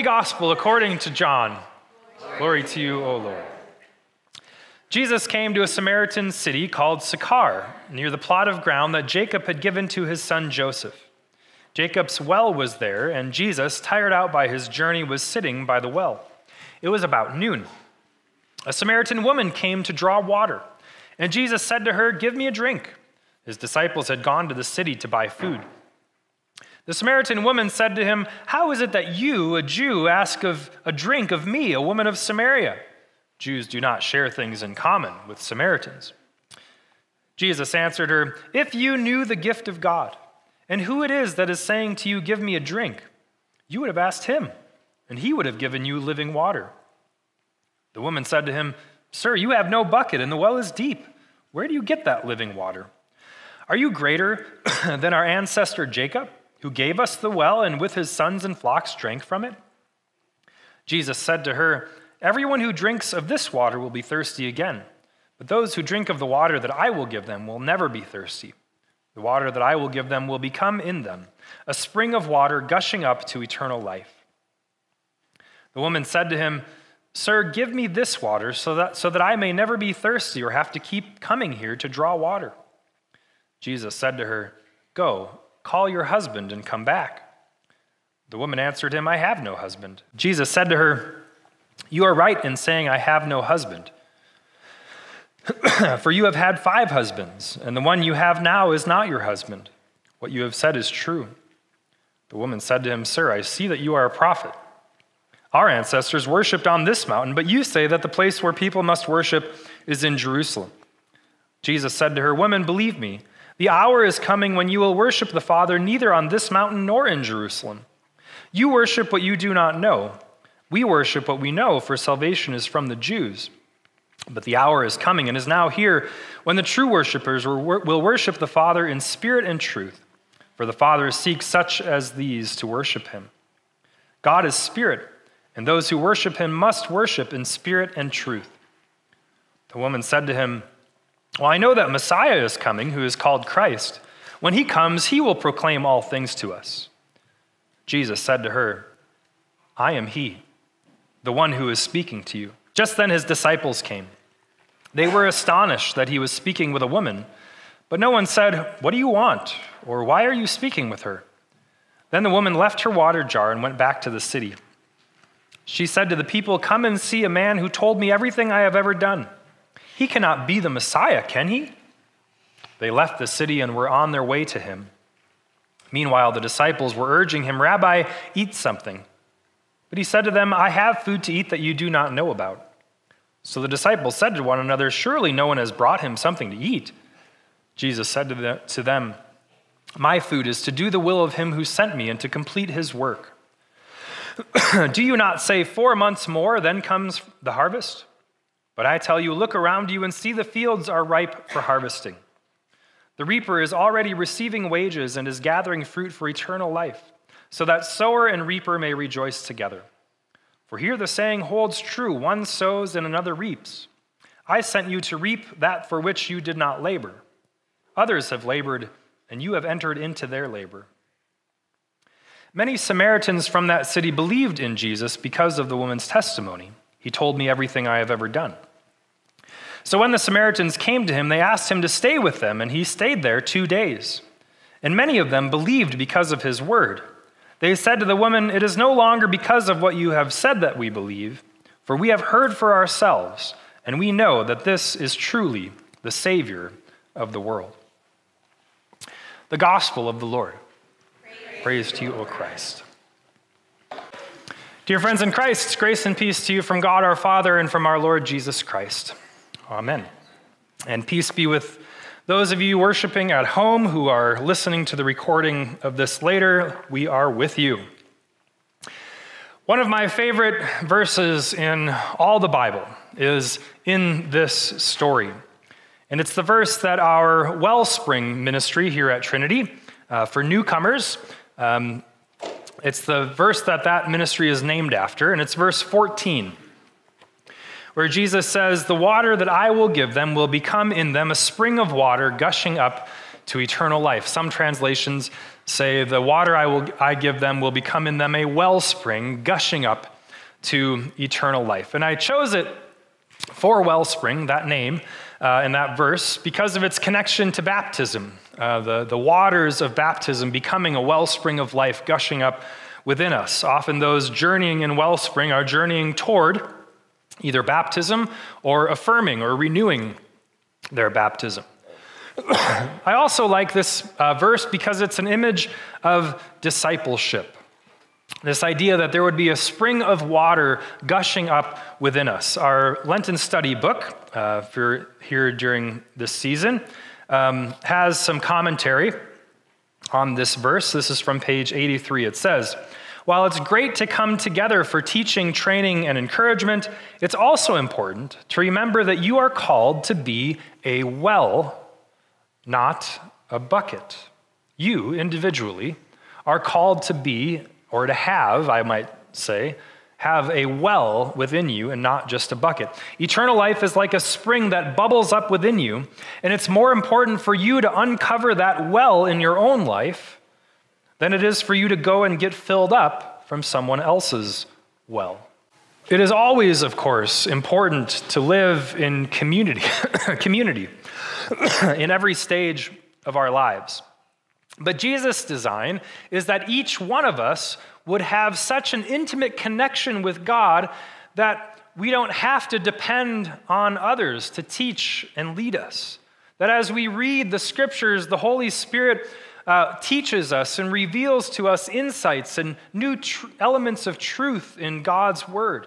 Holy Gospel according to John. Glory to you, O Lord. Jesus came to a Samaritan city called Sychar, near the plot of ground that Jacob had given to his son Joseph. Jacob's well was there, and Jesus, tired out by his journey, was sitting by the well. It was about noon. A Samaritan woman came to draw water, and Jesus said to her, Give me a drink. His disciples had gone to the city to buy food. The Samaritan woman said to him, How is it that you, a Jew, ask of a drink of me, a woman of Samaria? Jews do not share things in common with Samaritans. Jesus answered her, If you knew the gift of God, and who it is that is saying to you, Give me a drink, you would have asked him, and he would have given you living water. The woman said to him, Sir, you have no bucket, and the well is deep. Where do you get that living water? Are you greater than our ancestor Jacob? Who gave us the well and with his sons and flocks drank from it? Jesus said to her, Everyone who drinks of this water will be thirsty again, but those who drink of the water that I will give them will never be thirsty. The water that I will give them will become in them a spring of water gushing up to eternal life. The woman said to him, Sir, give me this water so that, so that I may never be thirsty or have to keep coming here to draw water. Jesus said to her, Go Call your husband and come back. The woman answered him, I have no husband. Jesus said to her, You are right in saying, I have no husband. For you have had five husbands, and the one you have now is not your husband. What you have said is true. The woman said to him, Sir, I see that you are a prophet. Our ancestors worshipped on this mountain, but you say that the place where people must worship is in Jerusalem. Jesus said to her, Woman, believe me. The hour is coming when you will worship the Father neither on this mountain nor in Jerusalem. You worship what you do not know. We worship what we know, for salvation is from the Jews. But the hour is coming and is now here when the true worshippers will worship the Father in spirit and truth, for the Father seeks such as these to worship him. God is spirit, and those who worship him must worship in spirit and truth. The woman said to him, well, I know that Messiah is coming, who is called Christ. When he comes, he will proclaim all things to us. Jesus said to her, I am he, the one who is speaking to you. Just then his disciples came. They were astonished that he was speaking with a woman, but no one said, What do you want? or Why are you speaking with her? Then the woman left her water jar and went back to the city. She said to the people, Come and see a man who told me everything I have ever done. He cannot be the Messiah, can he? They left the city and were on their way to him. Meanwhile, the disciples were urging him, Rabbi, eat something. But he said to them, I have food to eat that you do not know about. So the disciples said to one another, Surely no one has brought him something to eat. Jesus said to them, My food is to do the will of him who sent me and to complete his work. do you not say, Four months more, then comes the harvest? But I tell you, look around you and see the fields are ripe for harvesting. The reaper is already receiving wages and is gathering fruit for eternal life, so that sower and reaper may rejoice together. For here the saying holds true one sows and another reaps. I sent you to reap that for which you did not labor. Others have labored, and you have entered into their labor. Many Samaritans from that city believed in Jesus because of the woman's testimony. He told me everything I have ever done. So when the Samaritans came to him, they asked him to stay with them, and he stayed there two days. And many of them believed because of his word. They said to the woman, It is no longer because of what you have said that we believe, for we have heard for ourselves, and we know that this is truly the Savior of the world. The Gospel of the Lord. Praise, Praise to you, O Christ. Dear friends in Christ, grace and peace to you from God our Father and from our Lord Jesus Christ. Amen. And peace be with those of you worshiping at home who are listening to the recording of this later. We are with you. One of my favorite verses in all the Bible is in this story. And it's the verse that our Wellspring ministry here at Trinity, uh, for newcomers, um, it's the verse that that ministry is named after, and it's verse 14 where Jesus says, The water that I will give them will become in them a spring of water gushing up to eternal life. Some translations say, The water I, will, I give them will become in them a wellspring gushing up to eternal life. And I chose it for wellspring, that name, uh, in that verse, because of its connection to baptism, uh, the, the waters of baptism becoming a wellspring of life gushing up within us. Often those journeying in wellspring are journeying toward either baptism or affirming or renewing their baptism. I also like this uh, verse because it's an image of discipleship. This idea that there would be a spring of water gushing up within us. Our Lenten study book, uh, if you're here during this season, um, has some commentary on this verse. This is from page 83. It says, While it's great to come together for teaching, training, and encouragement, it's also important to remember that you are called to be a well not a bucket. You, individually, are called to be, or to have, I might say, have a well within you and not just a bucket. Eternal life is like a spring that bubbles up within you, and it's more important for you to uncover that well in your own life than it is for you to go and get filled up from someone else's well. It is always, of course, important to live in community. community. in every stage of our lives. But Jesus' design is that each one of us would have such an intimate connection with God that we don't have to depend on others to teach and lead us. That as we read the scriptures, the Holy Spirit uh, teaches us and reveals to us insights and new tr- elements of truth in God's word.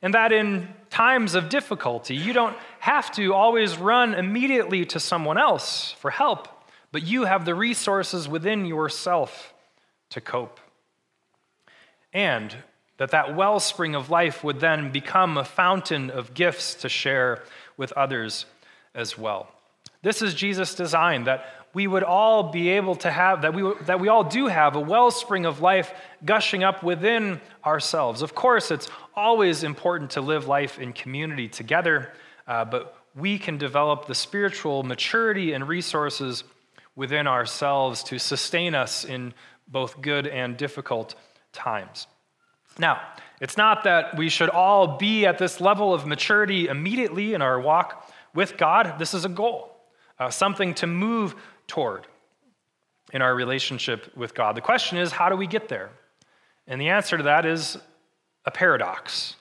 And that in times of difficulty, you don't have to always run immediately to someone else for help, but you have the resources within yourself to cope. And that that wellspring of life would then become a fountain of gifts to share with others as well. This is Jesus' design that we would all be able to have, that we, that we all do have a wellspring of life gushing up within ourselves. Of course, it's always important to live life in community together, uh, but we can develop the spiritual maturity and resources within ourselves to sustain us in both good and difficult times. Now, it's not that we should all be at this level of maturity immediately in our walk with God. This is a goal, uh, something to move toward in our relationship with God. The question is, how do we get there? And the answer to that is a paradox.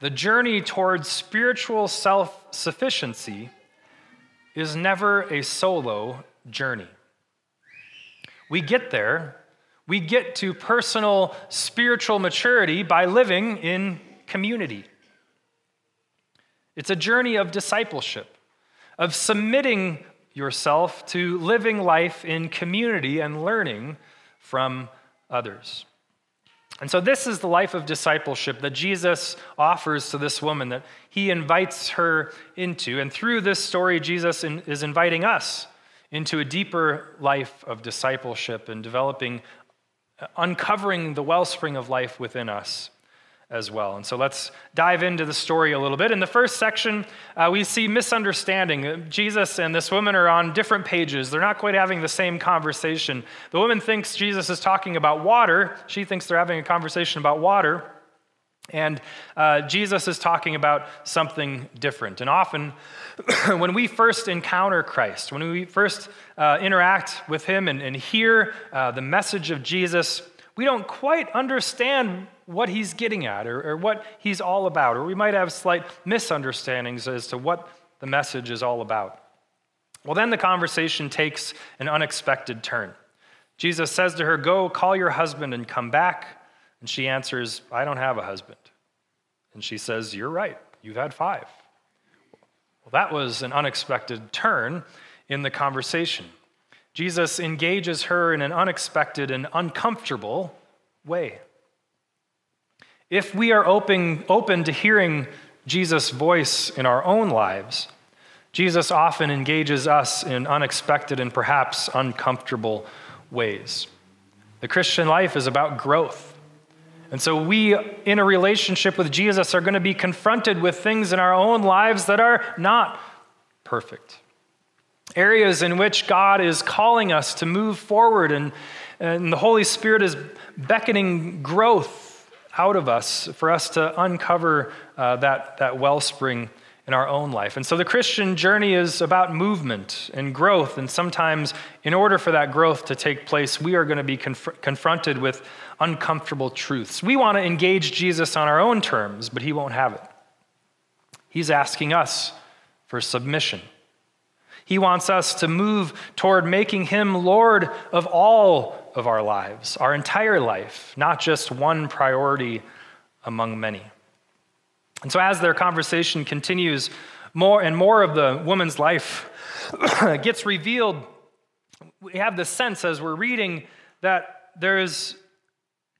The journey towards spiritual self sufficiency is never a solo journey. We get there, we get to personal spiritual maturity by living in community. It's a journey of discipleship, of submitting yourself to living life in community and learning from others. And so, this is the life of discipleship that Jesus offers to this woman, that he invites her into. And through this story, Jesus is inviting us into a deeper life of discipleship and developing, uncovering the wellspring of life within us as well. And so let's dive into the story a little bit. In the first section, uh, we see misunderstanding. Jesus and this woman are on different pages. They're not quite having the same conversation. The woman thinks Jesus is talking about water, she thinks they're having a conversation about water. And uh, Jesus is talking about something different. And often, when we first encounter Christ, when we first uh, interact with Him and, and hear uh, the message of Jesus, we don't quite understand what he's getting at or, or, what he's all about, or we might have slight misunderstandings as to what the message is all about. Well, then the conversation takes an unexpected turn. Jesus says to her, Go, call your husband and come back. And she answers, I don't have a husband. And she says, You're right, you've had five. Well, that was an unexpected turn in the conversation. Jesus engages her in an unexpected and uncomfortable way. If we are open, open to hearing Jesus' voice in our own lives, Jesus often engages us in unexpected and perhaps uncomfortable ways. The Christian life is about growth. And so, we, in a relationship with Jesus, are going to be confronted with things in our own lives that are not perfect. Areas in which God is calling us to move forward and And the Holy Spirit is beckoning growth out of us for us to uncover uh, that, that wellspring in our own life. And so the Christian journey is about movement and growth. And sometimes, in order for that growth to take place, we are going to be conf- confronted with uncomfortable truths. We want to engage Jesus on our own terms, but he won't have it. He's asking us for submission. He wants us to move toward making him Lord of all of our lives, our entire life, not just one priority among many. And so, as their conversation continues, more and more of the woman's life gets revealed. We have the sense as we're reading that there's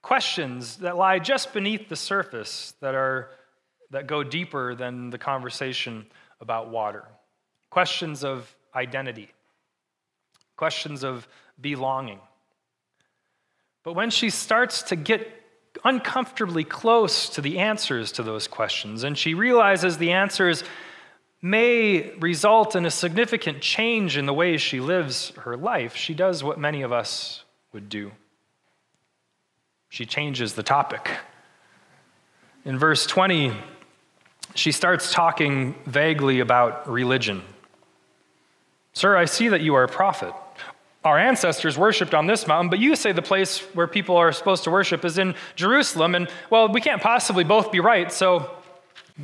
questions that lie just beneath the surface that are that go deeper than the conversation about water. Questions of identity, questions of belonging. But when she starts to get uncomfortably close to the answers to those questions, and she realizes the answers may result in a significant change in the way she lives her life, she does what many of us would do. She changes the topic. In verse 20, she starts talking vaguely about religion. Sir, I see that you are a prophet. Our ancestors worshiped on this mountain, but you say the place where people are supposed to worship is in Jerusalem. And, well, we can't possibly both be right, so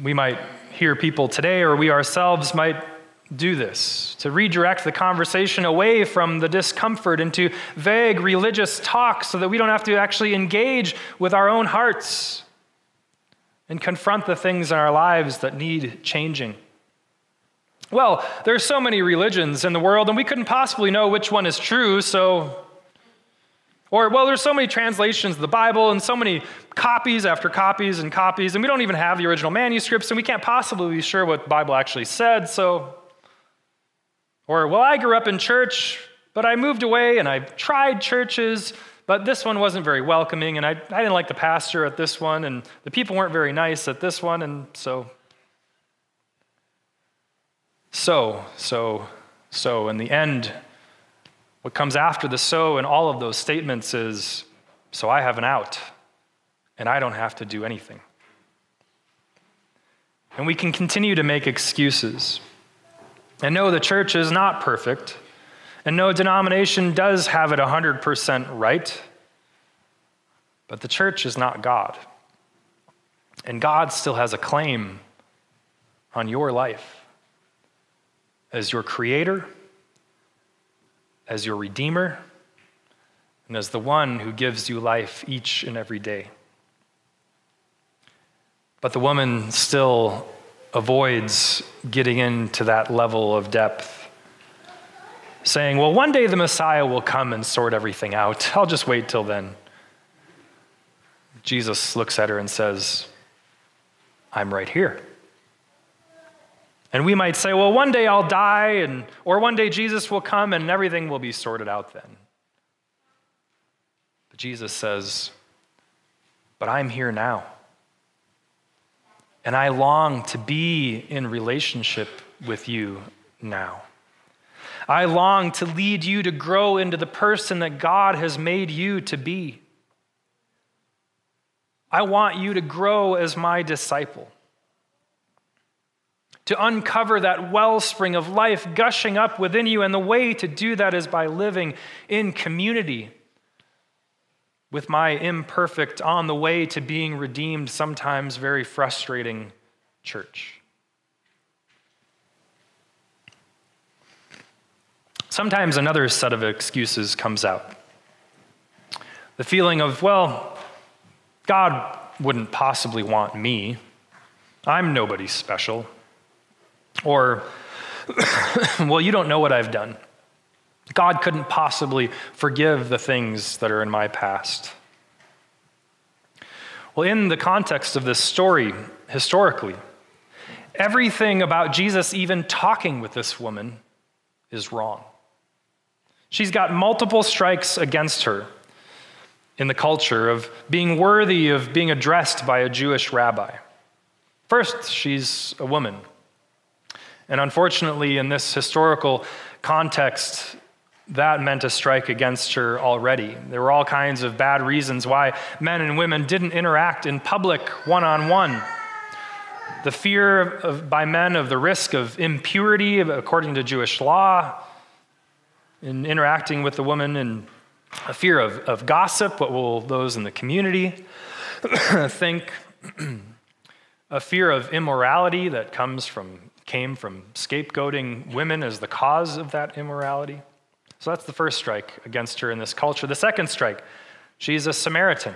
we might hear people today, or we ourselves might do this to redirect the conversation away from the discomfort into vague religious talk so that we don't have to actually engage with our own hearts and confront the things in our lives that need changing. Well, there's so many religions in the world, and we couldn't possibly know which one is true, so. Or, well, there's so many translations of the Bible and so many copies after copies and copies, and we don't even have the original manuscripts, and we can't possibly be sure what the Bible actually said, so. Or, well, I grew up in church, but I moved away and I tried churches, but this one wasn't very welcoming, and I, I didn't like the pastor at this one, and the people weren't very nice at this one, and so so, so, so. In the end, what comes after the so in all of those statements is so I have an out, and I don't have to do anything. And we can continue to make excuses. And no, the church is not perfect. And no denomination does have it 100% right. But the church is not God. And God still has a claim on your life as your creator, as your redeemer, and as the one who gives you life each and every day. But the woman still avoids getting into that level of depth, saying, Well, one day the Messiah will come and sort everything out. I'll just wait till then. Jesus looks at her and says, I'm right here. And we might say, well, one day I'll die, and, or one day Jesus will come and everything will be sorted out then. But Jesus says, but I'm here now. And I long to be in relationship with you now. I long to lead you to grow into the person that God has made you to be. I want you to grow as my disciple to uncover that wellspring of life gushing up within you. And the way to do that is by living in community with my imperfect, on the way to being redeemed, sometimes very frustrating church. Sometimes another set of excuses comes out. The feeling of, well, God wouldn't possibly want me. I'm nobody special. Or, well, you don't know what I've done. God couldn't possibly forgive the things that are in my past. Well, in the context of this story, historically, everything about Jesus even talking with this woman is wrong. She's got multiple strikes against her in the culture of being worthy of being addressed by a Jewish rabbi. First, she's a woman. And unfortunately, in this historical context, that meant a strike against her already. There were all kinds of bad reasons why men and women didn't interact in public one on one. The fear of, by men of the risk of impurity, according to Jewish law, in interacting with the woman, and a fear of, of gossip, what will those in the community think? a fear of immorality that comes from, came from scapegoating women as the cause of that immorality. So that's the first strike against her in this culture. The second strike, she's a Samaritan.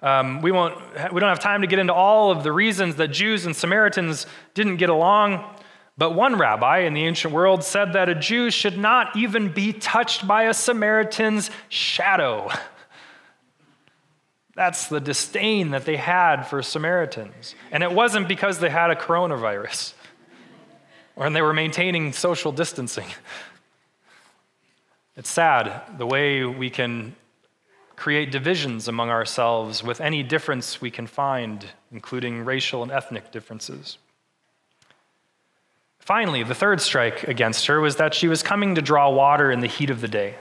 Um, we, won't, we don't have time to get into all of the reasons that Jews and Samaritans didn't get along, but one rabbi in the ancient world said that a Jew should not even be touched by a Samaritan's shadow. That's the disdain that they had for Samaritans. And it wasn't because they had a coronavirus or they were maintaining social distancing. It's sad the way we can create divisions among ourselves with any difference we can find, including racial and ethnic differences. Finally, the third strike against her was that she was coming to draw water in the heat of the day.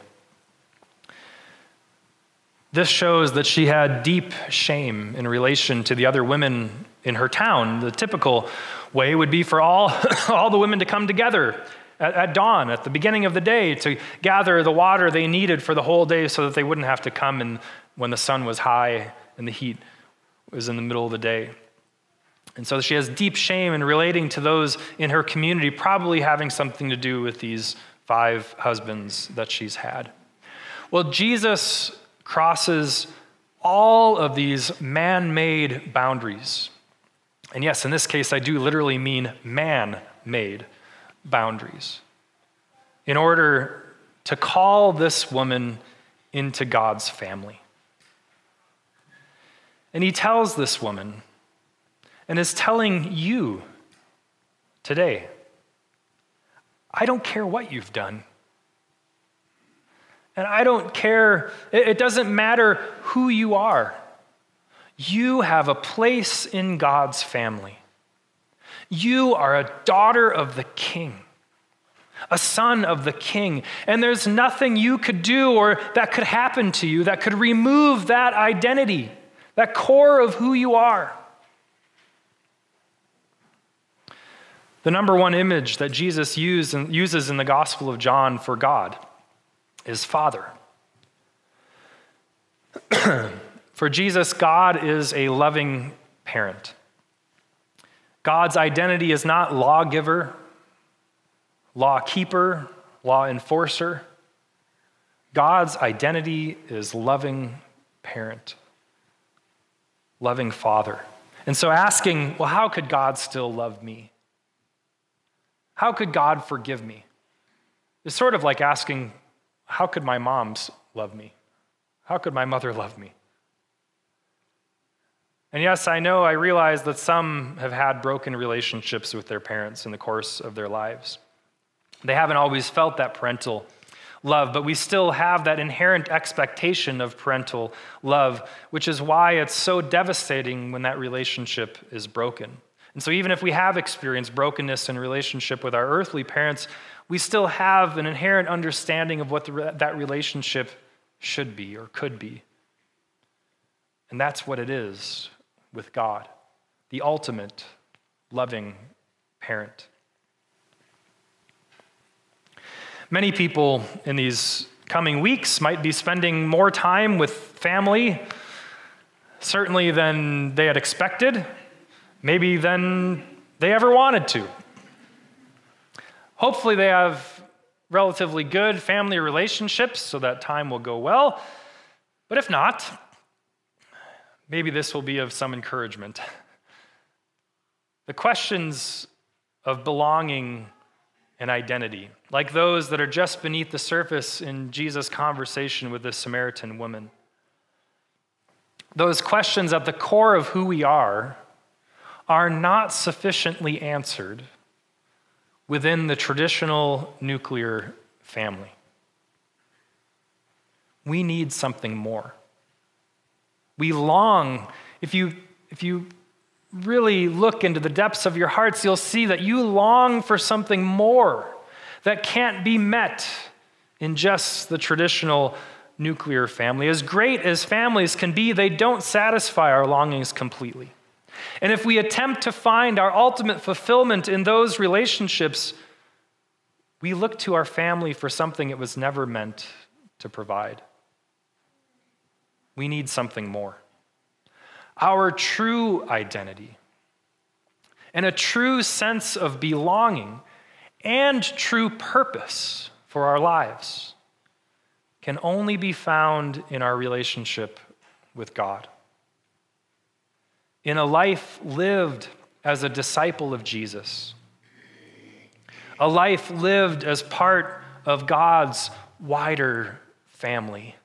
This shows that she had deep shame in relation to the other women in her town. The typical way would be for all, all the women to come together at, at dawn, at the beginning of the day, to gather the water they needed for the whole day so that they wouldn't have to come in when the sun was high and the heat was in the middle of the day. And so she has deep shame in relating to those in her community, probably having something to do with these five husbands that she's had. Well, Jesus crosses all of these man made boundaries. And yes, in this case, I do literally mean man made boundaries in order to call this woman into God's family. And he tells this woman, and is telling you today, I don't care what you've done. And I don't care, it doesn't matter who you are. You have a place in God's family. You are a daughter of the king, a son of the king. And there's nothing you could do or that could happen to you that could remove that identity, that core of who you are. The number one image that Jesus uses in the Gospel of John for God is Father. for Jesus, God is a loving parent. God's identity is not lawgiver, law keeper, law enforcer. God's identity is loving parent, loving father. And so asking, well, how could God still love me? How could God forgive me? Is sort of like asking, how could my moms love me? How could my mother love me? And yes, I know, I realize that some have had broken relationships with their parents in the course of their lives. They haven't always felt that parental love, but we still have that inherent expectation of parental love, which is why it's so devastating when that relationship is broken. And so, even if we have experienced brokenness in relationship with our earthly parents, we still have an inherent understanding of what the, that relationship should be or could be. And that's what it is with God, the ultimate loving parent. Many people in these coming weeks might be spending more time with family, certainly than they had expected, maybe than they ever wanted to. Hopefully, they have relatively good family relationships so that time will go well. But if not, maybe this will be of some encouragement. The questions of belonging and identity, like those that are just beneath the surface in Jesus' conversation with the Samaritan woman. Those questions at the core of who we are are not sufficiently answered within the traditional nuclear family. We need something more. We long, if you, if you really look into the depths of your hearts, you'll see that you long for something more that can't be met in just the traditional nuclear family. As great as families can be, they don't satisfy our longings completely. And if we attempt to find our ultimate fulfillment in those relationships, we look to our family for something it was never meant to provide. We need something more. Our true identity and a true sense of belonging and true purpose for our lives can only be found in our relationship with God. In a life lived as a disciple of Jesus, a life lived as part of God's wider family,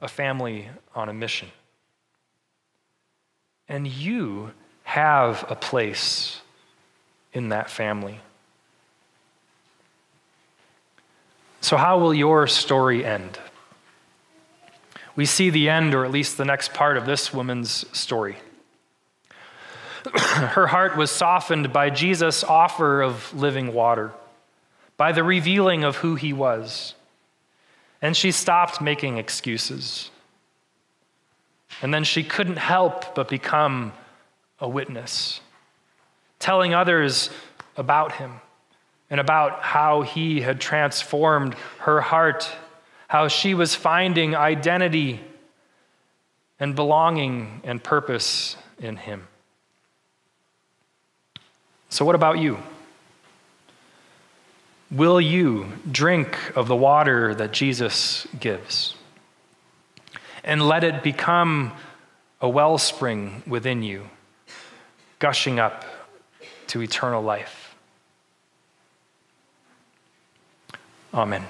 a family on a mission. And you have a place in that family. So, how will your story end? We see the end, or at least the next part of this woman's story. Her heart was softened by Jesus' offer of living water, by the revealing of who he was. And she stopped making excuses. And then she couldn't help but become a witness, telling others about him and about how he had transformed her heart, how she was finding identity and belonging and purpose in him. So, what about you? Will you drink of the water that Jesus gives? And let it become a wellspring within you, gushing up to eternal life. Amen.